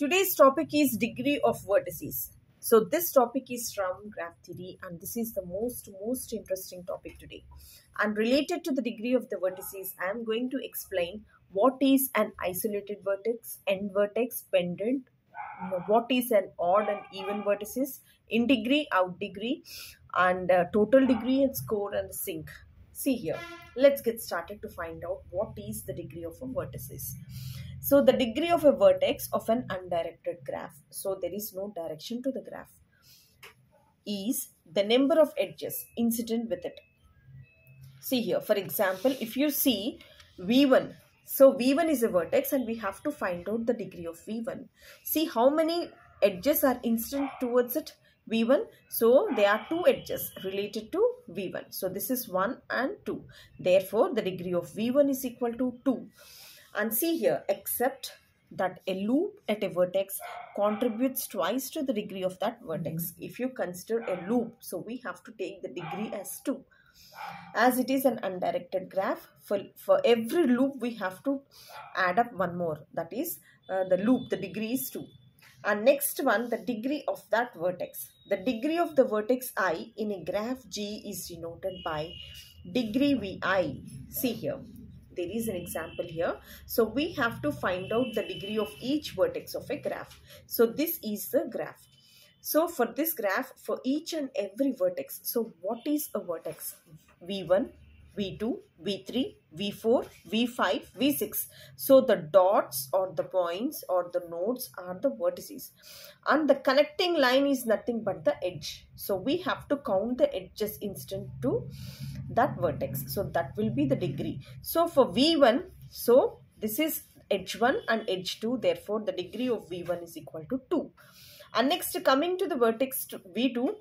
Today's topic is degree of vertices. So this topic is from graph theory and this is the most most interesting topic today. And related to the degree of the vertices, I am going to explain what is an isolated vertex, end vertex, pendant, what is an odd and even vertices, in degree, out degree, and uh, total degree and source and sink. See here, let's get started to find out what is the degree of a vertices. So the degree of a vertex of an undirected graph, so there is no direction to the graph, is the number of edges incident with it. See here, for example, if you see V1, so V1 is a vertex and we have to find out the degree of V1. See how many edges are incident towards it? V1. So there are two edges related to V1. So this is 1 and 2. Therefore, the degree of V1 is equal to 2. And see here, except that a loop at a vertex contributes twice to the degree of that vertex. If you consider a loop, so we have to take the degree as 2. As it is an undirected graph, for, for every loop we have to add up one more. That is uh, the loop, the degree is 2. And next one, the degree of that vertex. The degree of the vertex i in a graph G is denoted by degree Vi. See here, there is an example here. So we have to find out the degree of each vertex of a graph. So this is the graph. So for this graph, for each and every vertex, so what is a vertex? V1, V2, V3, V4, V5, V6. So the dots or the points or the nodes are the vertices. And the connecting line is nothing but the edge. So we have to count the edges incident to that vertex. So that will be the degree. So for V1, so this is edge 1 and edge 2. Therefore, the degree of V1 is equal to 2. And next coming to the vertex V2,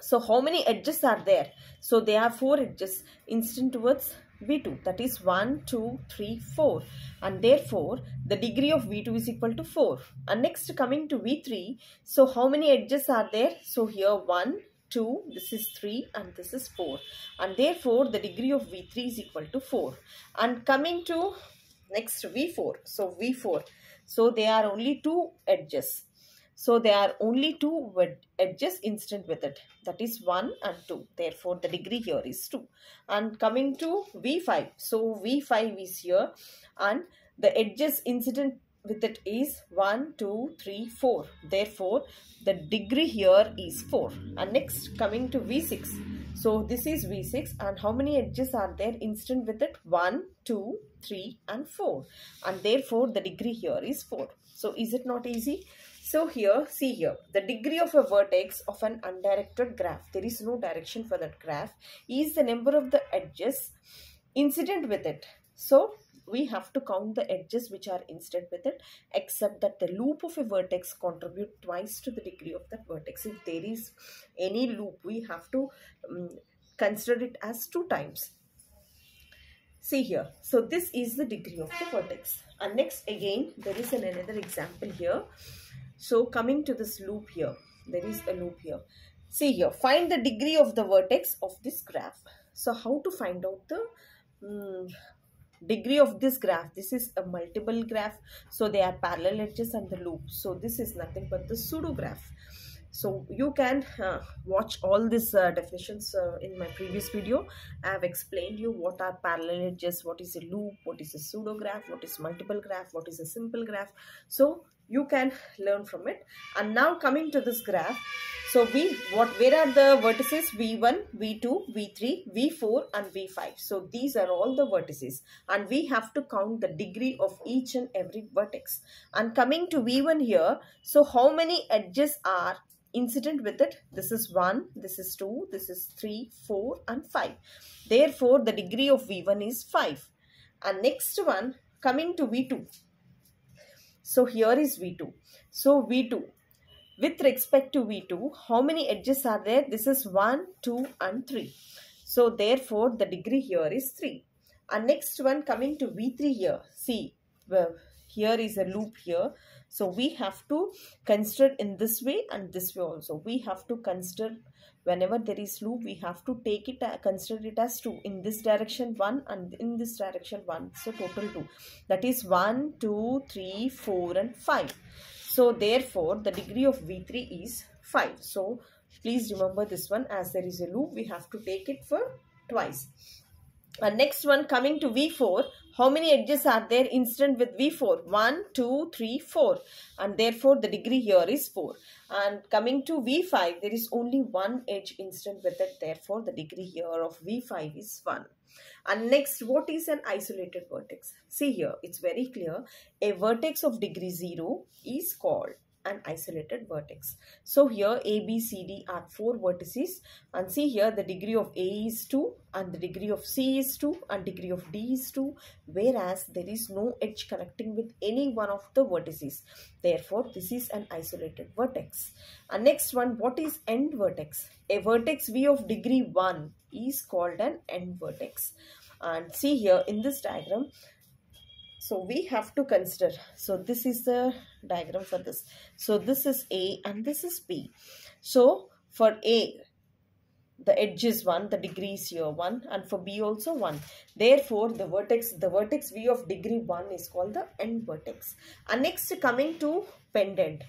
so how many edges are there? So there are four edges incident towards V2 that is 1, 2, 3, 4 and therefore the degree of V2 is equal to 4 and next coming to V3 so how many edges are there? So here 1, 2, this is 3 and this is 4 and therefore the degree of V3 is equal to 4 and coming to next V4 so V4 so there are only two edges so there are only two edges incident with it. That is 1 and 2. Therefore, the degree here is 2. And coming to V5. So V5 is here. And the edges incident with it is 1, 2, 3, 4. Therefore, the degree here is 4. And next coming to V6. So this is V6 and how many edges are there incident with it? 1, 2, 3 and 4. And therefore, the degree here is 4. So is it not easy? So here, see here, the degree of a vertex of an undirected graph, there is no direction for that graph, is the number of the edges incident with it. So we have to count the edges which are incident with it except that the loop of a vertex contribute twice to the degree of that vertex. If there is any loop, we have to um, consider it as two times. See here. So this is the degree of the vertex. And next again, there is an another example here. So coming to this loop here, there is a loop here. See here, find the degree of the vertex of this graph. So how to find out the um, degree of this graph? This is a multiple graph. So they are parallel edges and the loop. So this is nothing but the pseudo graph. So you can uh, watch all these uh, definitions uh, in my previous video. I have explained you what are parallel edges, what is a loop, what is a pseudo graph, what is multiple graph, what is a simple graph. So you can learn from it. And now coming to this graph. So we what where are the vertices? V1 v2 v3 v4 and v5 so these are all the vertices. And we have to count the degree of each and every vertex. And coming to v1 here so how many edges are incident with it? This is 1 this is 2 this is 3 4 and 5 therefore the degree of v1 is 5 and next one coming to v2 so here is V2. So V2. With respect to V2, how many edges are there? This is 1, 2 and 3. So therefore the degree here is 3. And next one coming to V3 here. See, well, here is a loop here. So we have to consider in this way and this way also. We have to consider whenever there is loop we have to take it uh, consider it as 2 in this direction 1 and in this direction 1 so total 2 that is 1 2 3 4 and 5 So therefore the degree of V3 is 5. So please remember this one as there is a loop we have to take it for twice. And next one coming to V4 how many edges are there incident with V4? 1, 2, 3, 4. And therefore, the degree here is 4. And coming to V5, there is only one edge incident with it. Therefore, the degree here of V5 is 1. And next, what is an isolated vertex? See here, it's very clear. A vertex of degree 0 is called an isolated vertex. So here A, B, C, D are four vertices and see here the degree of A is 2 and the degree of C is 2 and degree of D is 2 whereas there is no edge connecting with any one of the vertices. Therefore this is an isolated vertex. And next one what is end vertex? A vertex V of degree 1 is called an end vertex. And see here in this diagram so we have to consider. So this is the diagram for this. So this is a and this is b. So for a the edge is 1 the degree is here 1 and for b also 1 therefore the vertex the vertex v of degree 1 is called the end vertex. And next coming to pendant.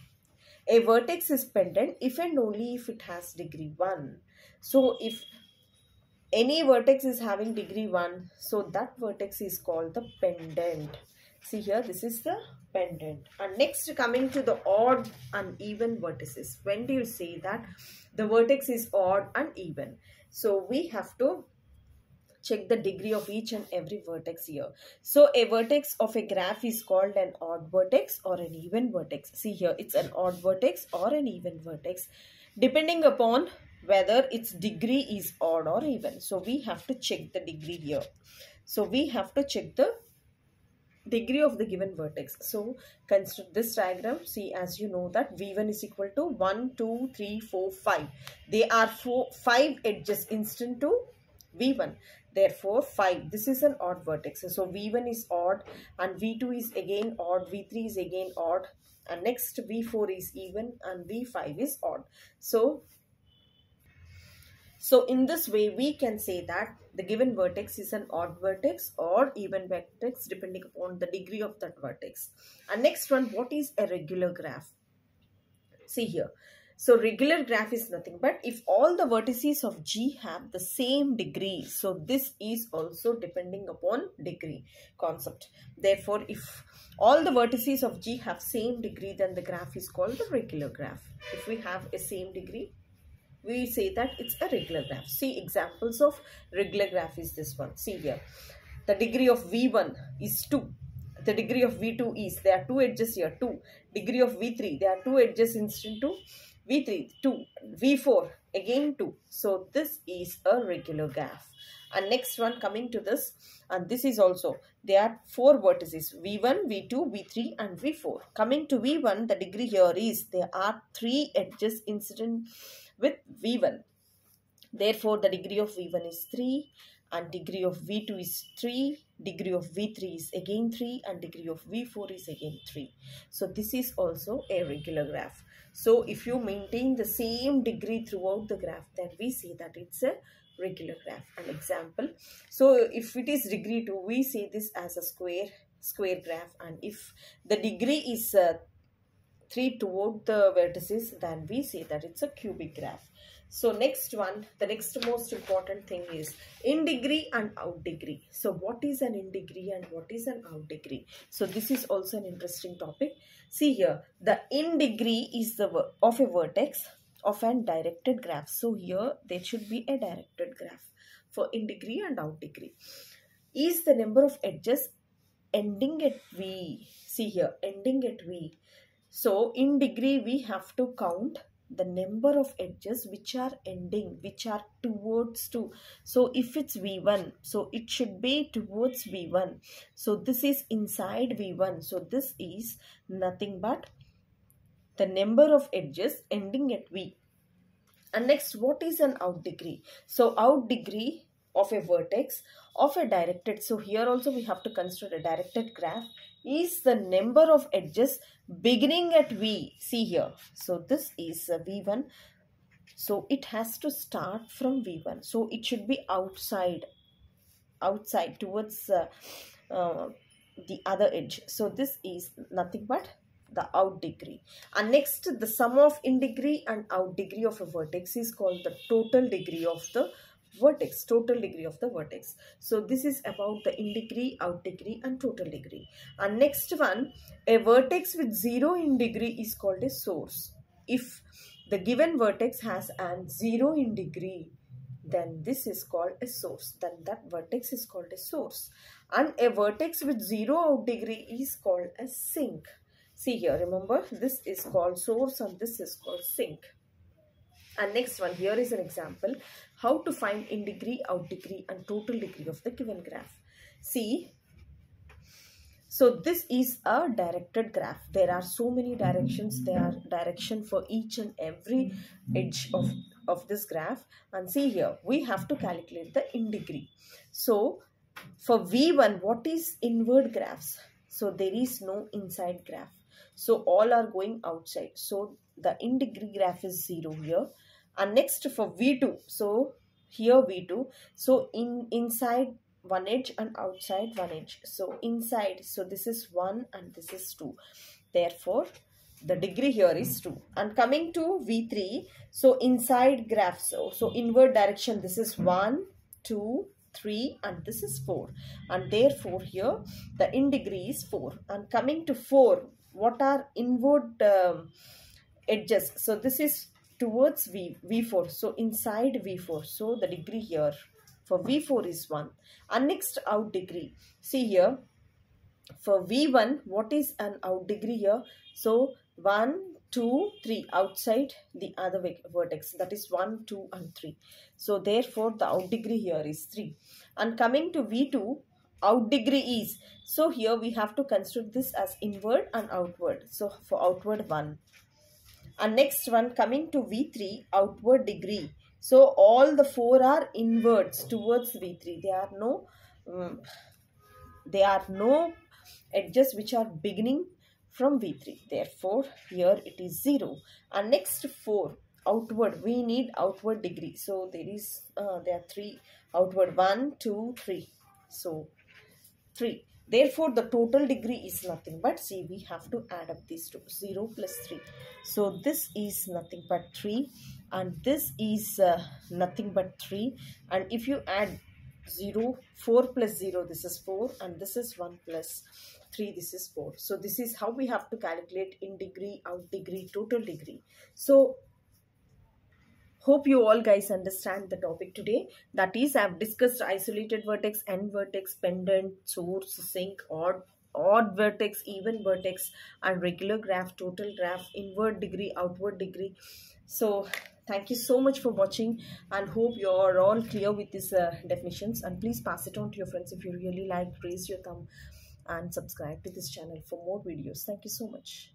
A vertex is pendant if and only if it has degree 1 so if any vertex is having degree 1 so that vertex is called the pendant. See here this is the pendant. And next coming to the odd and even vertices. When do you say that the vertex is odd and even? So we have to check the degree of each and every vertex here. So a vertex of a graph is called an odd vertex or an even vertex. See here, it's an odd vertex or an even vertex. Depending upon whether its degree is odd or even. So we have to check the degree here. So we have to check the degree of the given vertex. So consider this diagram. See as you know that V1 is equal to 1, 2, 3, 4, 5. They are four, 5 edges incident to V1. Therefore 5. This is an odd vertex. So V1 is odd and V2 is again odd. V3 is again odd. And next V4 is even and V5 is odd. So so in this way, we can say that the given vertex is an odd vertex or even vertex depending upon the degree of that vertex. And next one, what is a regular graph? See here. So regular graph is nothing but if all the vertices of G have the same degree. So this is also depending upon degree concept. Therefore, if all the vertices of G have same degree, then the graph is called the regular graph. If we have a same degree, we say that it's a regular graph. See examples of regular graph is this one. See here. The degree of V1 is 2. The degree of V2 is, there are two edges here, 2. Degree of V3, there are two edges instead to V3, 2. V4, again 2. So this is a regular graph. And next one coming to this, and this is also, there are four vertices, V1, V2, V3 and V4. Coming to V1, the degree here is, there are three edges incident with V1. Therefore, the degree of V1 is 3 and degree of V2 is 3, degree of V3 is again 3 and degree of V4 is again 3. So, this is also a regular graph. So, if you maintain the same degree throughout the graph, then we say that it's a regular graph. An example. So, if it is degree 2, we say this as a square square graph and if the degree is uh, 3 toward the vertices, then we say that it's a cubic graph. So next one, the next most important thing is in degree and out degree. So what is an in degree and what is an out degree? So this is also an interesting topic. See here, the in degree is the of a vertex of an directed graph. So here there should be a directed graph for in degree and out degree. Is the number of edges ending at V. See here, ending at V so in degree we have to count the number of edges which are ending which are towards to. so if it's v1 so it should be towards v1 so this is inside v1 so this is nothing but the number of edges ending at v and next what is an out degree so out degree of a vertex of a directed so here also we have to consider a directed graph is the number of edges beginning at V. See here. So this is V1. So it has to start from V1. So it should be outside, outside towards uh, uh, the other edge. So this is nothing but the out degree. And next, the sum of in degree and out degree of a vertex is called the total degree of the vertex total degree of the vertex. So this is about the in degree out degree and total degree. And next one a vertex with zero in degree is called a source. If the given vertex has an zero in degree then this is called a source. Then that vertex is called a source. And a vertex with zero out degree is called a sink see here remember this is called source and this is called sink. And next one here is an example how to find in degree out degree and total degree of the given graph. See so this is a directed graph. There are so many directions. There are direction for each and every edge of of this graph. And see here we have to calculate the in degree. So for v1 what is inward graphs? So there is no inside graph so all are going outside. So the in degree graph is 0 here. And next for v2 so here v2 so in inside one edge and outside one edge. So inside so this is 1 and this is 2 therefore the degree here is 2 and coming to v3 so inside graph so so inward direction this is 1 2 3 and this is 4 and therefore here the in degree is 4 and coming to 4 what are inward um, edges so this is towards V, V4. So inside V4. So the degree here for V4 is 1. And next out degree. See here for V1 what is an out degree here? So 1, 2, 3 outside the other vertex that is 1, 2 and 3. So therefore the out degree here is 3. And coming to V2 out degree is so here we have to construct this as inward and outward. So for outward 1 and next one coming to V3 outward degree. So all the four are inwards towards V3. There are no um, there are no edges which are beginning from V3. Therefore, here it is 0. And next 4 outward we need outward degree. So there is uh, there are 3 outward one two three So 3. Therefore, the total degree is nothing but see we have to add up these two. 0 plus 3. So this is nothing but 3 and this is uh, nothing but 3 and if you add 0 4 plus 0 this is 4 and this is 1 plus 3 this is 4 so this is how we have to calculate in degree out degree total degree. So Hope you all guys understand the topic today. That is, I have discussed isolated vertex, end vertex, pendant, source, sink, odd, odd vertex, even vertex, and regular graph, total graph, inward degree, outward degree. So, thank you so much for watching and hope you are all clear with these uh, definitions. And please pass it on to your friends if you really like. Raise your thumb and subscribe to this channel for more videos. Thank you so much.